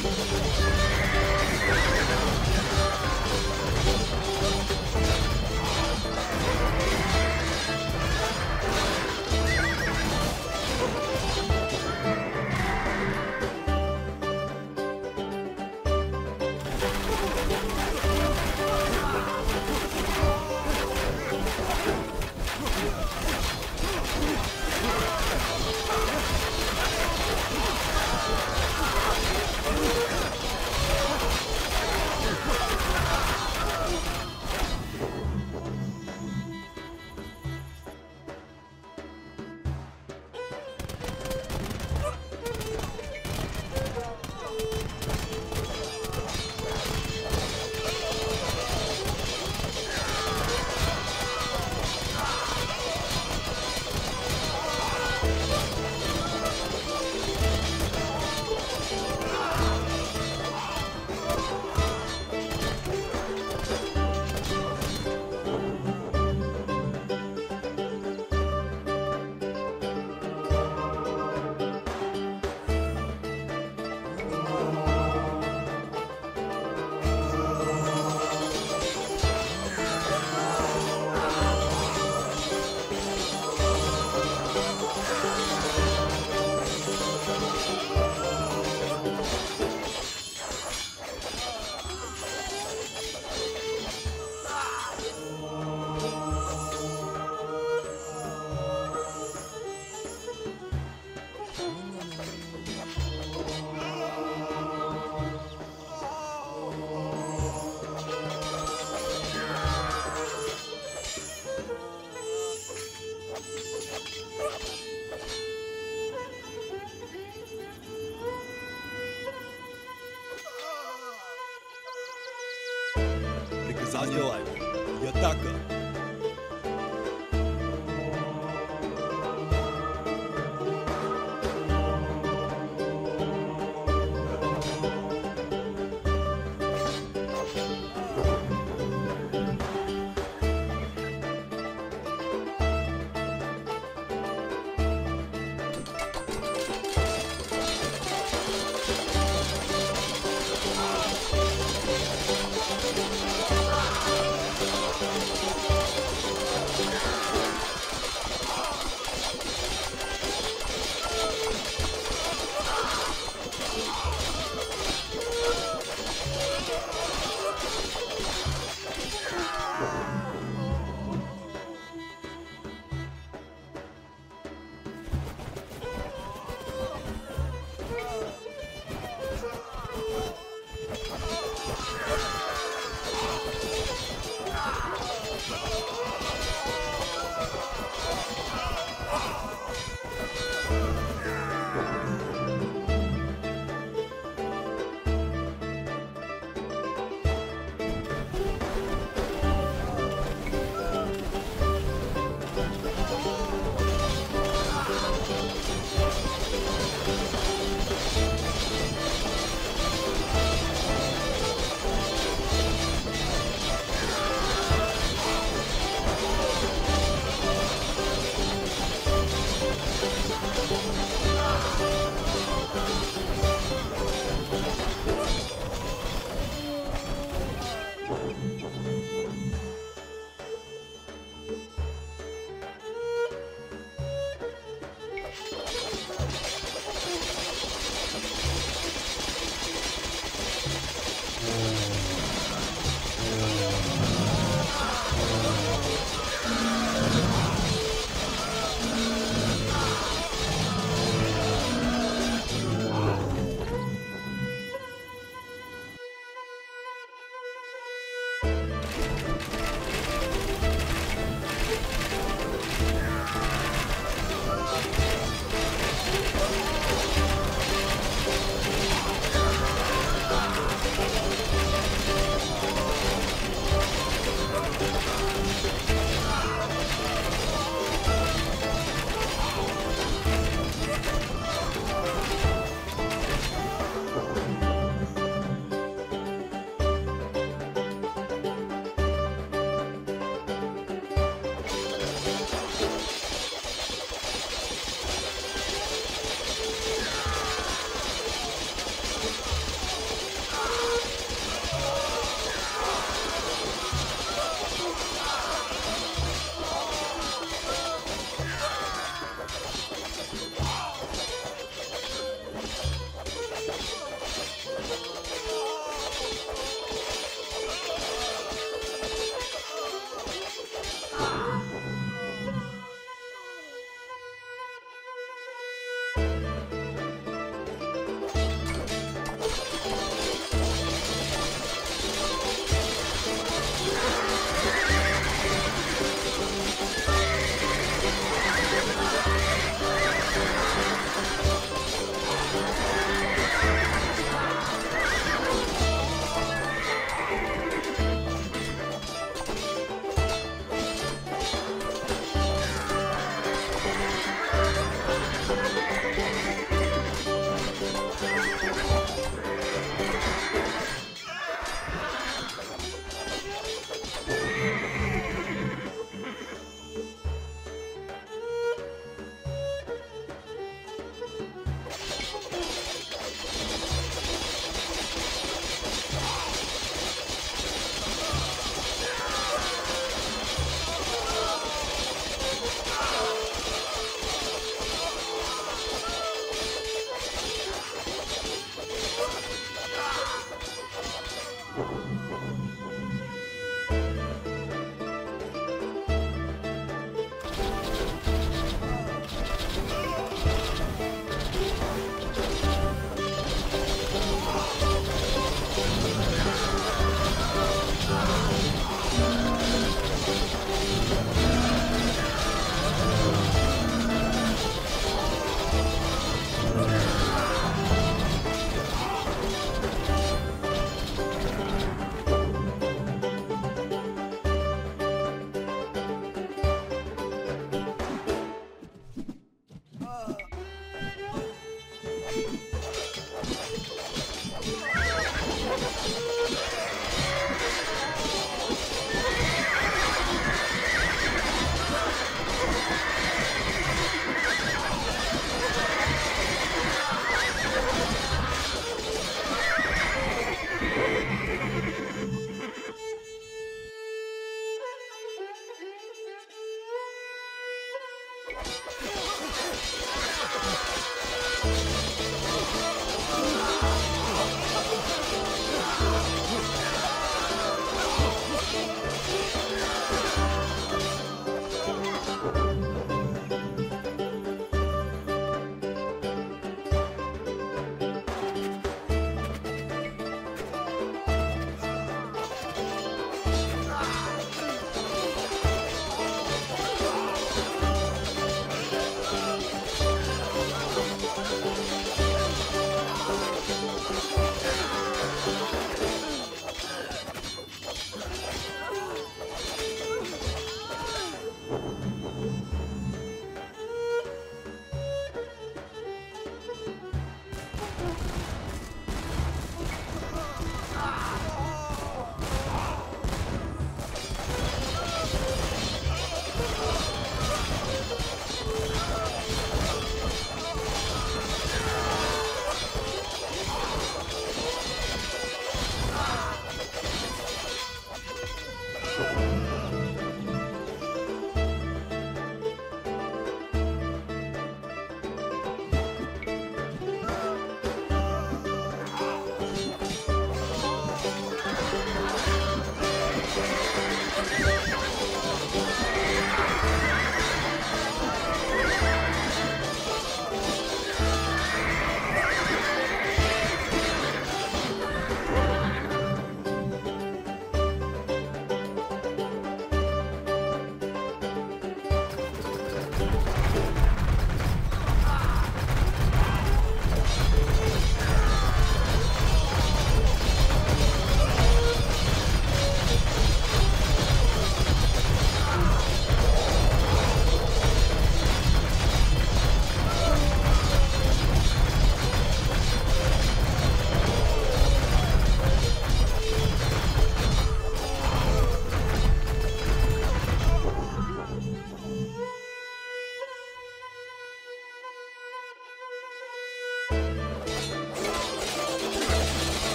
Música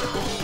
Oh!